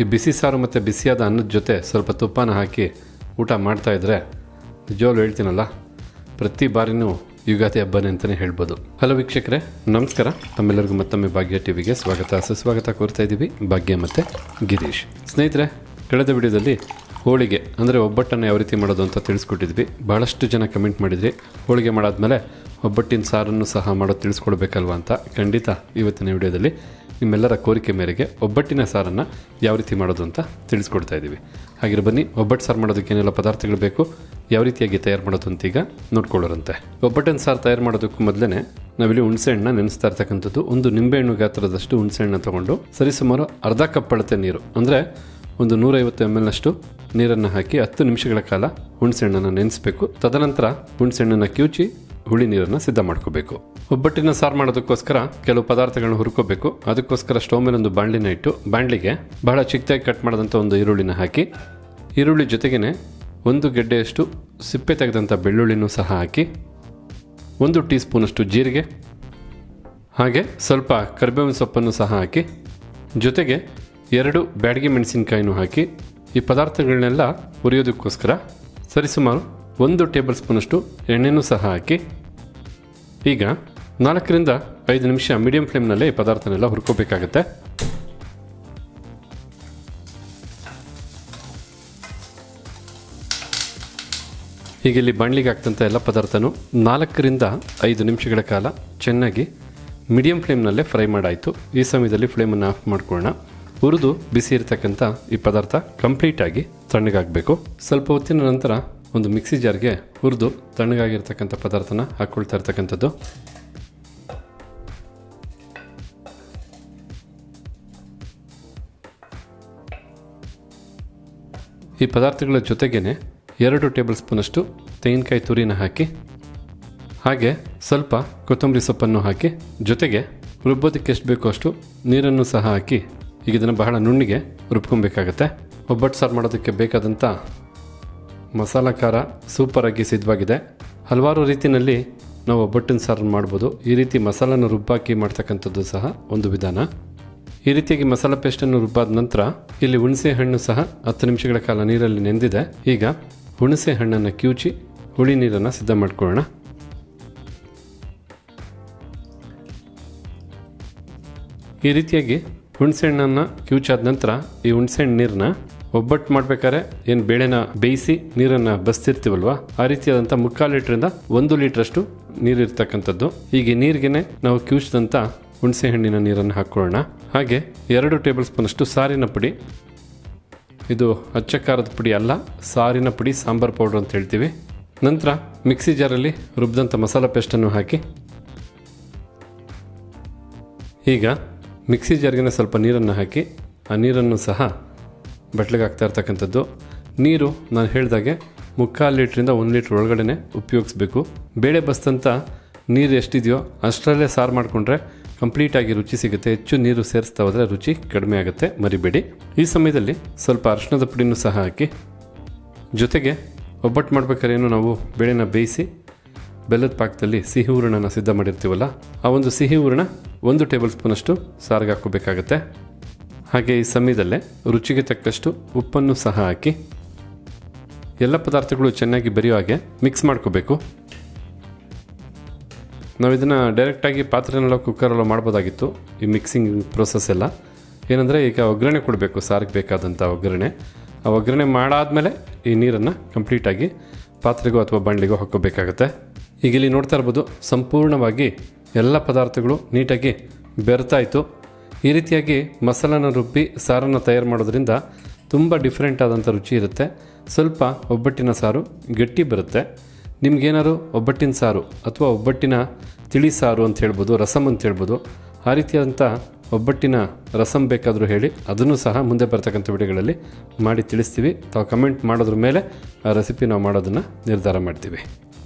ಈ ಬಿಸಿ ಸಾರು ಮತ್ತು ಬಿಸಿಯಾದ ಅನ್ನದ ಜೊತೆ ಸ್ವಲ್ಪ ತುಪ್ಪನ ಹಾಕಿ ಊಟ ಮಾಡ್ತಾ ಇದ್ರೆ ನಿಜವಾಗ್ಲೂ ಹೇಳ್ತೀನಲ್ಲ, ಪ್ರತಿ ಬಾರಿನೂ ಯುಗಾದಿ ಹಬ್ಬನೇ ಅಂತಲೇ ಹೇಳ್ಬೋದು. ಹಲೋ ವೀಕ್ಷಕರೇ, ನಮಸ್ಕಾರ. ತಮ್ಮೆಲ್ಲರಿಗೂ ಮತ್ತೊಮ್ಮೆ ಭಾಗ್ಯ ಟಿವಿಗೆ ಸ್ವಾಗತ. ಸುಸ್ವಾಗತ ಕೋರ್ತಾ ಇದ್ದೀವಿ. ಭಾಗ್ಯ ಮತ್ತು ಗಿರೀಶ್. ಸ್ನೇಹಿತರೆ, ಕಳೆದ ವಿಡಿಯೋದಲ್ಲಿ ಹೋಳಿಗೆ ಅಂದರೆ ಒಬ್ಬಟ್ಟನ್ನು ಯಾವ ರೀತಿ ಮಾಡೋದು ಅಂತ ತಿಳಿಸ್ಕೊಟ್ಟಿದ್ವಿ. ಭಾಳಷ್ಟು ಜನ ಕಮೆಂಟ್ ಮಾಡಿದ್ವಿ ಹೋಳಿಗೆ ಮಾಡಾದ್ಮೇಲೆ ಒಬ್ಬಟ್ಟಿನ ಸಾರನ್ನು ಸಹ ಮಾಡೋದು ತಿಳಿಸ್ಕೊಡ್ಬೇಕಲ್ವ ಅಂತ ಖಂಡಿತ ಇವತ್ತಿನ ವಿಡಿಯೋದಲ್ಲಿ ನಿಮ್ಮೆಲ್ಲರ ಕೋರಿಕೆ ಮೇರೆಗೆ ಒಬ್ಬಟ್ಟಿನ ಸಾರನ್ನು ಯಾವ ರೀತಿ ಮಾಡೋದು ಅಂತ ತಿಳಿಸ್ಕೊಡ್ತಾ ಇದ್ದೀವಿ. ಹಾಗೆ ಬನ್ನಿ, ಒಬ್ಬಟ್ಟು ಸಾರು ಮಾಡೋದಕ್ಕೆ ಏನೆಲ್ಲ ಪದಾರ್ಥಗಳು ಬೇಕು, ಯಾವ ರೀತಿಯಾಗಿ ತಯಾರು ಮಾಡೋದು ಅಂತ ಈಗ ನೋಡ್ಕೊಳ್ಳೋರಂತೆ. ಒಬ್ಬಟ್ಟಿನ ಸಾರು ತಯಾರು ಮಾಡೋದಕ್ಕೂ ಮೊದಲೇ ನಾವಿಲ್ಲಿ ಹುಣಸೆಹಣ್ಣನ್ನ ನೆನೆಸ್ತಾ ಇರ್ತಕ್ಕಂಥದ್ದು. ಒಂದು ನಿಂಬೆಹಣ್ಣು ಗಾತ್ರದಷ್ಟು ಹುಣಸೆಹಣ್ಣು ತೊಗೊಂಡು ಸರಿಸುಮಾರು ಅರ್ಧ ಕಪ್ ಅಳತೆ ನೀರು, ಅಂದರೆ ಒಂದು ನೂರೈವತ್ತು ಎಂ ಎಲ್ನಷ್ಟು ನೀರನ್ನು ಹಾಕಿ ಹತ್ತು ನಿಮಿಷಗಳ ಕಾಲ ಹುಣಸೆಹಣ್ಣನ್ನು ನೆನೆಸಬೇಕು. ತದನಂತರ ಹುಣಸೆಹಣ್ಣನ್ನು ಕಿವುಚಿ ಹುಳಿ ನೀರನ್ನು ಸಿದ್ಧ ಮಾಡ್ಕೋಬೇಕು. ಒಬ್ಬಟ್ಟಿನ ಸಾರು ಮಾಡೋದಕ್ಕೋಸ್ಕರ ಕೆಲವು ಪದಾರ್ಥಗಳನ್ನ ಹುರ್ಕೋಬೇಕು. ಅದಕ್ಕೋಸ್ಕರ ಸ್ಟೋವ್ ಮೇಲೆ ಒಂದು ಬಾಣಲಿನ ಇಟ್ಟು ಬಾಣಲಿಗೆ ಬಹಳ ಚಿಕ್ಕದಾಗಿ ಕಟ್ ಮಾಡಿದಂಥ ಒಂದು ಈರುಳ್ಳಿನ ಹಾಕಿ, ಈರುಳ್ಳಿ ಜೊತೆಗೇ ಒಂದು ಗೆಡ್ಡೆಯಷ್ಟು ಸಿಪ್ಪೆ ತೆಗೆದಂಥ ಬೆಳ್ಳುಳ್ಳಿನೂ ಸಹ ಹಾಕಿ, ಒಂದು ಟೀ ಸ್ಪೂನಷ್ಟು ಜೀರಿಗೆ, ಹಾಗೆ ಸ್ವಲ್ಪ ಕರಿಬೇವಿನ ಸೊಪ್ಪನ್ನು ಸಹ ಹಾಕಿ, ಜೊತೆಗೆ ಎರಡು ಬ್ಯಾಡಗಿ ಮೆಣಸಿನಕಾಯಿನೂ ಹಾಕಿ ಈ ಪದಾರ್ಥಗಳನ್ನೆಲ್ಲ ಹುರಿಯೋದಕ್ಕೋಸ್ಕರ ಸರಿಸುಮಾರು ಒಂದು ಟೇಬಲ್ ಸ್ಪೂನಷ್ಟು ಎಣ್ಣೆನೂ ಸಹ ಹಾಕಿ. ಈಗ ನಾಲ್ಕರಿಂದ ಐದು ನಿಮಿಷ ಮೀಡಿಯಂ ಫ್ಲೇಮ್ನಲ್ಲೇ ಈ ಪದಾರ್ಥನೆಲ್ಲ ಹುರ್ಕೋಬೇಕಾಗತ್ತೆ. ಈಗ ಇಲ್ಲಿ ಬಾಣಲಿಗೆ ಹಾಕ್ತಂಥ ಎಲ್ಲ ಪದಾರ್ಥನೂ ನಾಲ್ಕರಿಂದ ಐದು ನಿಮಿಷಗಳ ಕಾಲ ಚೆನ್ನಾಗಿ ಮೀಡಿಯಂ ಫ್ಲೇಮ್ನಲ್ಲೇ ಫ್ರೈ ಮಾಡಾಯಿತು. ಈ ಸಮಯದಲ್ಲಿ ಫ್ಲೇಮನ್ನು ಆಫ್ ಮಾಡ್ಕೊಳ್ಳೋಣ. ಹುರಿದು ಬಿಸಿ ಇರತಕ್ಕಂಥ ಈ ಪದಾರ್ಥ ಕಂಪ್ಲೀಟಾಗಿ ತಣ್ಣಗಾಗಬೇಕು. ಸ್ವಲ್ಪ ಹೊತ್ತಿನ ನಂತರ ಒಂದು ಮಿಕ್ಸಿ ಜಾರ್ಗೆ ಹುರಿದು ತಣ್ಣಗಾಗಿರ್ತಕ್ಕಂಥ ಪದಾರ್ಥನ ಹಾಕ್ಕೊಳ್ತಾ ಇರ್ತಕ್ಕಂಥದ್ದು. ಈ ಪದಾರ್ಥಗಳ ಜೊತೆಗೇನೆ ಎರಡು ಟೇಬಲ್ ಸ್ಪೂನಷ್ಟು ತೆಂಗಿನಕಾಯಿ ತುರಿನ ಹಾಕಿ, ಹಾಗೆ ಸ್ವಲ್ಪ ಕೊತ್ತಂಬರಿ ಸೊಪ್ಪನ್ನು ಹಾಕಿ, ಜೊತೆಗೆ ರುಬ್ಬೋದಕ್ಕೆ ಎಷ್ಟು ಬೇಕೋ ಅಷ್ಟು ನೀರನ್ನು ಸಹ ಹಾಕಿ, ಈಗ ಇದನ್ನು ಬಹಳ ನುಣ್ಣಿಗೆ ರುಬ್ಕೊಬೇಕಾಗತ್ತೆ. ಒಬ್ಬಟ್ಟು ಸಾರು ಮಾಡೋದಕ್ಕೆ ಬೇಕಾದಂಥ ಮಸಾಲ ಖಾರ ಸೂಪರಾಗಿ ಸಿದ್ಧವಾಗಿದೆ. ಹಲವಾರು ರೀತಿಯಲ್ಲಿ ನಾವು ಒಬ್ಬಟ್ಟಿನ ಸಾರನ್ನು ಮಾಡ್ಬೋದು. ಈ ರೀತಿ ಮಸಾಲನ ರುಬ್ಬಾಕಿ ಮಾಡ್ತಕ್ಕಂಥದ್ದು ಸಹ ಒಂದು ವಿಧಾನ. ಈ ರೀತಿಯಾಗಿ ಮಸಾಲ ಪೇಸ್ಟನ್ನು ರುಬ್ಬಾದ ನಂತರ ಇಲ್ಲಿ ಹುಣಸೆ ಹಣ್ಣು ಸಹ ಹತ್ತು ನಿಮಿಷಗಳ ಕಾಲ ನೀರಲ್ಲಿ ನೆಂದಿದೆ. ಈಗ ಹುಣಸೆ ಹಣ್ಣನ್ನು ಕಿವುಚಿ ಹುಳಿ ನೀರನ್ನು ಸಿದ್ಧ ಮಾಡಿಕೊಳ್ಳೋಣ. ಈ ರೀತಿಯಾಗಿ ಹುಣಸೆಹಣ್ಣನ್ನು ಕಿವುಚಾದ ನಂತರ ಈ ಹುಣಸೆಹಣ್ಣು ನೀರನ್ನ ಒಬ್ಬಟ್ಟು ಮಾಡ್ಬೇಕಾದ್ರೆ ಏನು ಬೇಳೆನ ಬೇಯಿಸಿ ನೀರನ್ನು ಬಸ್ತಿರ್ತೀವಲ್ವಾ? ಆ ರೀತಿಯಾದಂಥ ಮುಕ್ಕಾಲು ಲೀಟ್ರಿಂದ ಒಂದು ಲೀಟ್ರಷ್ಟು ನೀರು ಇರ್ತಕ್ಕಂಥದ್ದು ಹೀಗೆ ನೀರಿಗೆನೆ ನಾವು ಕಿವುಚಿದಂಥ ಹುಣಸೆ ಹಣ್ಣಿನ ನೀರನ್ನು ಹಾಕ್ಕೊಳ್ಳೋಣ ಹಾಗೆ ಎರಡು ಟೇಬಲ್ ಸ್ಪೂನಷ್ಟು ಸಾರಿನ ಪುಡಿ. ಇದು ಅಚ್ಚ ಖಾರದ ಪುಡಿ ಅಲ್ಲ, ಸಾರಿನ ಪುಡಿ, ಸಾಂಬಾರ್ ಪೌಡ್ರ್ ಅಂತ ಹೇಳ್ತೀವಿ. ನಂತರ ಮಿಕ್ಸಿ ಜಾರಲ್ಲಿ ರುಬ್ಬಿದಂಥ ಮಸಾಲ ಪೇಸ್ಟನ್ನು ಹಾಕಿ. ಈಗ ಮಿಕ್ಸಿ ಜಾರ್ಗೆ ಸ್ವಲ್ಪ ನೀರನ್ನು ಹಾಕಿ, ಆ ನೀರನ್ನು ಸಹ ಬಟ್ಲಿಗೆ ಹಾಕ್ತಾ ಇರ್ತಕ್ಕಂಥದ್ದು. ನೀರು ನಾನು ಹೇಳಿದಾಗೆ ಮುಕ್ಕಾಲು ಲೀಟ್ರಿಂದ ಒಂದು ಲೀಟ್ರ್ ಒಳಗಡೆ ಉಪಯೋಗಿಸ್ಬೇಕು. ಬೇಳೆ ಬಸ್ತಂತ ನೀರು ಎಷ್ಟಿದೆಯೋ ಅಷ್ಟರಲ್ಲೇ ಸಾರು ಮಾಡಿಕೊಂಡ್ರೆ ಕಂಪ್ಲೀಟಾಗಿ ರುಚಿ ಸಿಗುತ್ತೆ. ಹೆಚ್ಚು ನೀರು ಸೇರಿಸ್ತಾ ಹೋದರೆ ರುಚಿ ಕಡಿಮೆ ಆಗುತ್ತೆ. ಮರಿಬೇಡಿ. ಈ ಸಮಯದಲ್ಲಿ ಸ್ವಲ್ಪ ಅರಿಶಿಣದ ಪುಡಿನೂ ಸಹ ಹಾಕಿ. ಜೊತೆಗೆ ಒಬ್ಬಟ್ಟು ಮಾಡ್ಬೇಕಾದ್ರೆ ಏನು ನಾವು ಬೇಳೆನ ಬೇಯಿಸಿ ಬೆಲ್ಲದ ಪಾಕದಲ್ಲಿ ಸಿಹಿ ಹೂರಣನ ಸಿದ್ಧ ಮಾಡಿರ್ತೀವಲ್ಲ, ಆ ಒಂದು ಸಿಹಿ ಹೂರಣ ಒಂದು ಟೇಬಲ್ ಸ್ಪೂನಷ್ಟು ಸಾರಿಗೆ ಹಾಕೋಬೇಕಾಗತ್ತೆ ಹಾಗೆ ಈ ಸಮಯದಲ್ಲೇ ರುಚಿಗೆ ತಕ್ಕಷ್ಟು ಉಪ್ಪನ್ನು ಸಹ ಹಾಕಿ ಎಲ್ಲ ಪದಾರ್ಥಗಳು ಚೆನ್ನಾಗಿ ಬೆರೆಯೋ ಹಾಗೆ ಮಿಕ್ಸ್ ಮಾಡ್ಕೋಬೇಕು. ನಾವು ಇದನ್ನು ಡೈರೆಕ್ಟಾಗಿ ಪಾತ್ರೆನಲ್ಲೋ ಕುಕ್ಕರಲ್ಲೋ ಮಾಡ್ಬೋದಾಗಿತ್ತು ಈ ಮಿಕ್ಸಿಂಗ್ ಪ್ರೋಸೆಸ್ ಎಲ್ಲ. ಏನಂದರೆ ಈಗ ಒಗ್ಗರಣೆ ಕೊಡಬೇಕು, ಸಾರಿಗೆ ಬೇಕಾದಂಥ ಒಗ್ಗರಣೆ. ಆ ಒಗ್ಗರಣೆ ಮಾಡಾದಮೇಲೆ ಈ ನೀರನ್ನು ಕಂಪ್ಲೀಟಾಗಿ ಪಾತ್ರೆಗೋ ಅಥವಾ ಬಂಡ್ಲಿಗೋ ಹಾಕ್ಕೋಬೇಕಾಗತ್ತೆ. ಈಗ ಇಲ್ಲಿ ನೋಡ್ತಾ ಇರ್ಬೋದು, ಸಂಪೂರ್ಣವಾಗಿ ಎಲ್ಲ ಪದಾರ್ಥಗಳು ನೀಟಾಗಿ ಬೆರ್ತಾಯಿತು ಈ ರೀತಿಯಾಗಿ ಮಸಾಲನ ರುಬ್ಬಿ ಸಾರನ್ನು ತಯಾರು ಮಾಡೋದ್ರಿಂದ ತುಂಬ ಡಿಫ್ರೆಂಟ್ ಆದಂಥ ರುಚಿ ಇರುತ್ತೆ. ಸ್ವಲ್ಪ ಒಬ್ಬಟ್ಟಿನ ಸಾರು ಗಟ್ಟಿ ಬರುತ್ತೆ. ನಿಮ್ಗೇನಾದ್ರು ಒಬ್ಬಟ್ಟಿನ ಸಾರು ಅಥವಾ ಒಬ್ಬಟ್ಟಿನ ತಿಳಿ ಸಾರು ಅಂತ ಹೇಳ್ಬೋದು ರಸಮ್ ಅಂತ ಹೇಳ್ಬೋದು, ಆ ರೀತಿಯಾದಂಥ ಒಬ್ಬಟ್ಟಿನ ರಸಮ್ ಬೇಕಾದರೂ ಹೇಳಿ ಅದನ್ನು ಸಹ ಮುಂದೆ ಬರ್ತಕ್ಕಂಥ ವಿಡಿಯೋಗಳಲ್ಲಿ ಮಾಡಿ ತಿಳಿಸ್ತೀವಿ. ತಾವು ಕಮೆಂಟ್ ಮಾಡೋದ್ರ ಮೇಲೆ ಆ ರೆಸಿಪಿ ನಾವು ಮಾಡೋದನ್ನು ನಿರ್ಧಾರ ಮಾಡ್ತೀವಿ.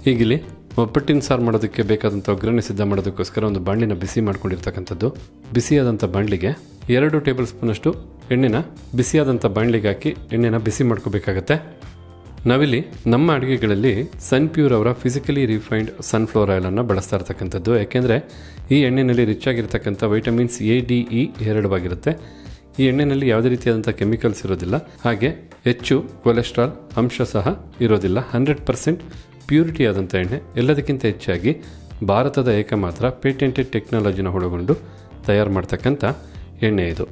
ಹೀಗಿಲ್ಲಿ ಒಬ್ಬಟ್ಟಿನ ಸಾರು ಮಾಡೋದಕ್ಕೆ ಬೇಕಾದಂಥ ಒಗ್ಗರಣೆ ಸಿದ್ಧ ಮಾಡೋದಕ್ಕೋಸ್ಕರ ಒಂದು ಬಾಣಲಿನ ಬಿಸಿ ಮಾಡ್ಕೊಂಡಿರ್ತಕ್ಕಂಥದ್ದು. ಬಿಸಿಯಾದಂಥ ಬಾಣಲಿಗೆ ಎರಡು ಟೇಬಲ್ ಸ್ಪೂನಷ್ಟು ಎಣ್ಣೆನ ಬಿಸಿಯಾದಂಥ ಬಾಣಲಿಗೆ ಹಾಕಿ ಎಣ್ಣೆನ ಬಿಸಿ ಮಾಡ್ಕೋಬೇಕಾಗತ್ತೆ. ನಾವಿಲ್ಲಿ ನಮ್ಮ ಅಡುಗೆಗಳಲ್ಲಿ ಸನ್ ಪ್ಯೂರ್ ಅವರ ಫಿಸಿಕಲಿ ರಿಫೈನ್ಡ್ ಸನ್ಫ್ಲವರ್ ಆಯಿಲನ್ನು ಬಳಸ್ತಾ ಇರ್ತಕ್ಕಂಥದ್ದು. ಯಾಕೆಂದರೆ ಈ ಎಣ್ಣೆಯಲ್ಲಿ ರಿಚ್ ಆಗಿರ್ತಕ್ಕಂಥ ವೈಟಮಿನ್ಸ್ ಎ, ಡಿ, ಇ ಹೇರಳವಾಗಿರುತ್ತೆ ಈ ಎಣ್ಣೆಯಲ್ಲಿ ಯಾವುದೇ ರೀತಿಯಾದಂಥ ಕೆಮಿಕಲ್ಸ್ ಇರೋದಿಲ್ಲ. ಹಾಗೆ ಹೆಚ್ಚು ಕೊಲೆಸ್ಟ್ರಾಲ್ ಅಂಶ ಸಹ ಇರೋದಿಲ್ಲ. ಹಂಡ್ರೆಡ್ ಪರ್ಸೆಂಟ್ ಪ್ಯೂರಿಟಿ ಆದಂಥ ಎಣ್ಣೆ ಎಲ್ಲದಕ್ಕಿಂತ ಹೆಚ್ಚಾಗಿ ಭಾರತದ ಏಕಮಾತ್ರ ಪೇಟೆಂಟೆಡ್ ಟೆಕ್ನಾಲಜಿನ ಒಳಗೊಂಡು ತಯಾರು ಮಾಡ್ತಕ್ಕಂಥ ಎಣ್ಣೆ ಇದು.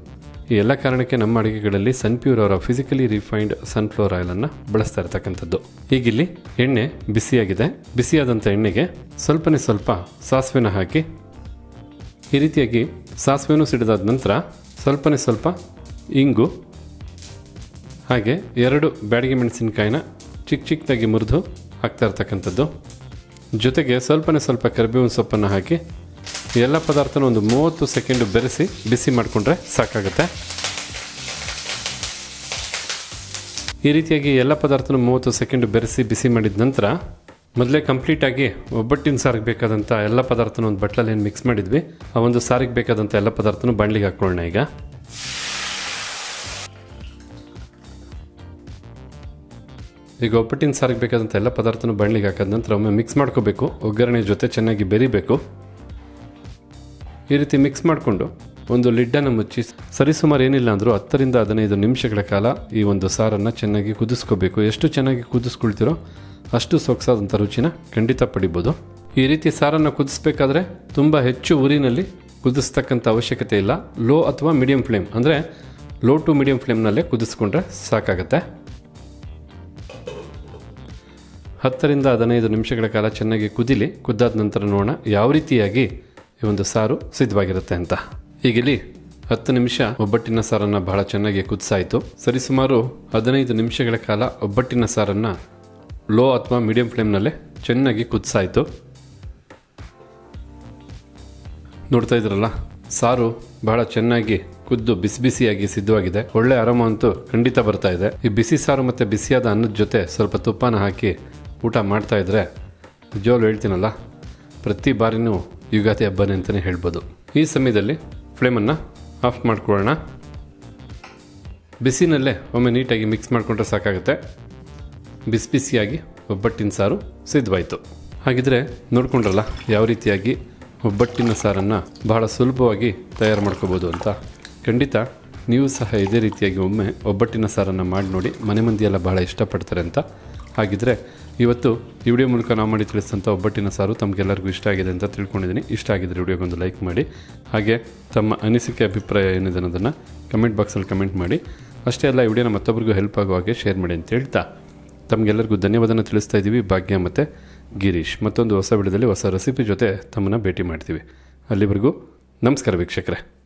ಈ ಎಲ್ಲ ಕಾರಣಕ್ಕೆ ನಮ್ಮ ಅಡುಗೆಗಳಲ್ಲಿ ಸನ್ಪ್ಯೂರ್ ಅವರ ಫಿಸಿಕಲಿ ರಿಫೈನ್ಡ್ ಸನ್ಫ್ಲವರ್ ಆಯಿಲನ್ನು ಬಳಸ್ತಾ ಇರತಕ್ಕಂಥದ್ದು. ಈಗಿಲ್ಲಿ ಎಣ್ಣೆ ಬಿಸಿಯಾಗಿದೆ. ಬಿಸಿಯಾದಂಥ ಎಣ್ಣೆಗೆ ಸ್ವಲ್ಪನೇ ಸ್ವಲ್ಪ ಸಾಸಿವೆನ ಹಾಕಿ ಈ ರೀತಿಯಾಗಿ ಸಾಸಿವೆನೂ ಸಿಡಿದಾದ ನಂತರ ಸ್ವಲ್ಪನೇ ಸ್ವಲ್ಪ ಇಂಗು, ಹಾಗೆ ಎರಡು ಬ್ಯಾಡಿಗೆ ಮೆಣಸಿನಕಾಯಿನ ಚಿಕ್ಕ ಚಿಕ್ಕದಾಗಿ ಮುರಿದು ಹಾಕ್ತಾ ಇರ್ತಕ್ಕಂಥದ್ದು. ಜೊತೆಗೆ ಸ್ವಲ್ಪನೇ ಸ್ವಲ್ಪ ಕರಿಬೇವಿನ ಸೊಪ್ಪನ್ನು ಹಾಕಿ, ಎಲ್ಲ ಪದಾರ್ಥನ ಒಂದು ಮೂವತ್ತು ಸೆಕೆಂಡು ಬೆರೆಸಿ ಬಿಸಿ ಮಾಡಿಕೊಂಡ್ರೆ ಸಾಕಾಗುತ್ತೆ. ಈ ರೀತಿಯಾಗಿ ಎಲ್ಲ ಪದಾರ್ಥನ ಮೂವತ್ತು ಸೆಕೆಂಡ್ ಬೆರೆಸಿ ಬಿಸಿ ಮಾಡಿದ ನಂತರ, ಮೊದಲೇ ಕಂಪ್ಲೀಟಾಗಿ ಒಬ್ಬಟ್ಟಿನ ಸಾರಿಗೆ ಬೇಕಾದಂಥ ಎಲ್ಲ ಪದಾರ್ಥನ ಒಂದು ಬಟ್ಲಲ್ಲಿ ಏನು ಮಿಕ್ಸ್ ಮಾಡಿದ್ವಿ, ಆ ಒಂದು ಸಾರಿಗೆ ಬೇಕಾದಂಥ ಎಲ್ಲ ಪದಾರ್ಥನೂ ಬಾಣಲಿಗೆ ಹಾಕ್ಕೊಳ್ಳೋಣ ಈಗ. ಈಗ ಒಪ್ಪಟ್ಟಿನ ಸಾರಿಗೆ ಬೇಕಾದಂಥ ಎಲ್ಲ ಪದಾರ್ಥನೂ ಬಣ್ಣಿಗೆ ಹಾಕಿದ ನಂತರ ಒಮ್ಮೆ ಮಿಕ್ಸ್ ಮಾಡ್ಕೋಬೇಕು. ಒಗ್ಗರಣೆ ಜೊತೆ ಚೆನ್ನಾಗಿ ಬೆರಿಬೇಕು. ಈ ರೀತಿ ಮಿಕ್ಸ್ ಮಾಡಿಕೊಂಡು ಒಂದು ಲಿಡ್ಡನ್ನು ಮುಚ್ಚಿ ಸರಿಸುಮಾರು ಏನಿಲ್ಲ ಅಂದರೂ ಹತ್ತರಿಂದ ಹದಿನೈದು ನಿಮಿಷಗಳ ಕಾಲ ಈ ಒಂದು ಸಾರನ್ನು ಚೆನ್ನಾಗಿ ಕುದಿಸ್ಕೋಬೇಕು. ಎಷ್ಟು ಚೆನ್ನಾಗಿ ಕುದಿಸ್ಕೊಳ್ತೀರೋ ಅಷ್ಟು ಸೊಗಸಾದಂಥ ರುಚಿನ ಖಂಡಿತ ಪಡಿಬೋದು. ಈ ರೀತಿ ಸಾರನ್ನು ಕುದಿಸ್ಬೇಕಾದ್ರೆ ತುಂಬ ಹೆಚ್ಚು ಊರಿನಲ್ಲಿ ಕುದಿಸ್ತಕ್ಕಂಥ ಅವಶ್ಯಕತೆ ಇಲ್ಲ. ಲೋ ಅಥವಾ ಮೀಡಿಯಂ ಫ್ಲೇಮ್ ಅಂದರೆ ಲೋ ಟು ಮೀಡಿಯಂ ಫ್ಲೇಮ್ನಲ್ಲೇ ಕುದಿಸ್ಕೊಂಡ್ರೆ ಸಾಕಾಗತ್ತೆ. ಹತ್ತರಿಂದ ಹದಿನೈದು ನಿಮಿಷಗಳ ಕಾಲ ಚೆನ್ನಾಗಿ ಕುದಿಲಿ, ಕುದ್ದಾದ ನಂತರ ನೋಡೋಣ ಯಾವ ರೀತಿಯಾಗಿ ಈ ಒಂದು ಸಾರು ಸಿದ್ಧವಾಗಿರುತ್ತೆ ಅಂತ. ಈಗಿಲ್ಲಿ ಹತ್ತು ನಿಮಿಷ ಒಬ್ಬಟ್ಟಿನ ಸಾರನ್ನು ಬಹಳ ಚೆನ್ನಾಗಿ ಕುದಿಸಾಯಿತು. ಸರಿಸುಮಾರು ಹದಿನೈದು ನಿಮಿಷಗಳ ಕಾಲ ಒಬ್ಬಟ್ಟಿನ ಸಾರನ್ನು ಲೋ ಅಥವಾ ಮೀಡಿಯಂ ಫ್ಲೇಮ್ನಲ್ಲೇ ಚೆನ್ನಾಗಿ ಕುದಿಸಾಯಿತು. ನೋಡ್ತಾ ಇದ್ರಲ್ಲ, ಸಾರು ಬಹಳ ಚೆನ್ನಾಗಿ ಕುದ್ದು ಬಿಸಿ ಬಿಸಿಯಾಗಿ ಸಿದ್ಧವಾಗಿದೆ. ಒಳ್ಳೆ ಆರಾಮ ಅಂತೂ ಖಂಡಿತ ಬರ್ತಾ ಇದೆ. ಈ ಬಿಸಿ ಸಾರು ಮತ್ತು ಬಿಸಿಯಾದ ಅನ್ನದ ಜೊತೆ ಸ್ವಲ್ಪ ತುಪ್ಪನ ಹಾಕಿ ಊಟ ಮಾಡ್ತಾಯಿದ್ರೆ ನಿಜವಾಗ್ಲೂ ಹೇಳ್ತೀನಲ್ಲ, ಪ್ರತಿ ಬಾರಿನೂ ಯುಗಾದಿ ಹಬ್ಬನೇ ಅಂತಲೇ ಹೇಳ್ಬೋದು. ಈ ಸಮಯದಲ್ಲಿ ಫ್ಲೇಮನ್ನು ಆಫ್ ಮಾಡ್ಕೊಳ್ಳೋಣ. ಬಿಸಿನಲ್ಲೇ ಒಮ್ಮೆ ನೀಟಾಗಿ ಮಿಕ್ಸ್ ಮಾಡಿಕೊಂಡ್ರೆ ಸಾಕಾಗುತ್ತೆ. ಬಿಸಿ ಬಿಸಿಯಾಗಿ ಒಬ್ಬಟ್ಟಿನ ಸಾರು ಸಿದ್ಧವಾಯಿತು. ಹಾಗಿದ್ರೆ ನೋಡ್ಕೊಂಡ್ರಲ್ಲ, ಯಾವ ರೀತಿಯಾಗಿ ಒಬ್ಬಟ್ಟಿನ ಸಾರನ್ನು ಬಹಳ ಸುಲಭವಾಗಿ ತಯಾರು ಮಾಡ್ಕೋಬೋದು ಅಂತ. ಖಂಡಿತ ನೀವು ಸಹ ಇದೇ ರೀತಿಯಾಗಿ ಒಮ್ಮೆ ಒಬ್ಬಟ್ಟಿನ ಸಾರನ್ನು ಮಾಡಿ ನೋಡಿ, ಮನೆ ಮಂದಿಯೆಲ್ಲ ಬಹಳ ಇಷ್ಟಪಡ್ತಾರೆ ಅಂತ ಹಾಗಿದ್ರೆ ಇವತ್ತು ಈ ವಿಡಿಯೋ ಮೂಲಕ ನಾವು ಮಾಡಿ ತಿಳಿಸಿದಂಥ ಒಬ್ಬಟ್ಟಿನ ಸಾರು ತಮಗೆಲ್ಲರಿಗೂ ಇಷ್ಟ ಆಗಿದೆ ಅಂತ ತಿಳ್ಕೊಂಡಿದ್ದೀನಿ. ಇಷ್ಟ ಆಗಿದ್ರೆ ವಿಡಿಯೋಗೊಂದು ಲೈಕ್ ಮಾಡಿ. ಹಾಗೆ ತಮ್ಮ ಅನಿಸಿಕೆ, ಅಭಿಪ್ರಾಯ ಏನಿದೆ ಅನ್ನೋದನ್ನು ಕಮೆಂಟ್ ಬಾಕ್ಸಲ್ಲಿ ಕಮೆಂಟ್ ಮಾಡಿ. ಅಷ್ಟೇ ಅಲ್ಲ, ಈ ವಿಡಿಯೋನ ಮತ್ತೊಬ್ಬರಿಗೂ ಹೆಲ್ಪ್ ಆಗುವ ಹಾಗೆ ಶೇರ್ ಮಾಡಿ ಅಂತ ಹೇಳ್ತಾ. ತಮಗೆಲ್ಲರಿಗೂ ಧನ್ಯವಾದನ ತಿಳಿಸ್ತಾ ಇದ್ದೀವಿ. ಭಾಗ್ಯ ಮತ್ತು ಗಿರೀಶ್. ಮತ್ತೊಂದು ಹೊಸ ವಿಡಿಯೋದಲ್ಲಿ ಹೊಸ ರೆಸಿಪಿ ಜೊತೆ ತಮ್ಮನ್ನು ಭೇಟಿ ಮಾಡ್ತೀವಿ. ಅಲ್ಲಿವರೆಗೂ ನಮಸ್ಕಾರ ವೀಕ್ಷಕರೇ.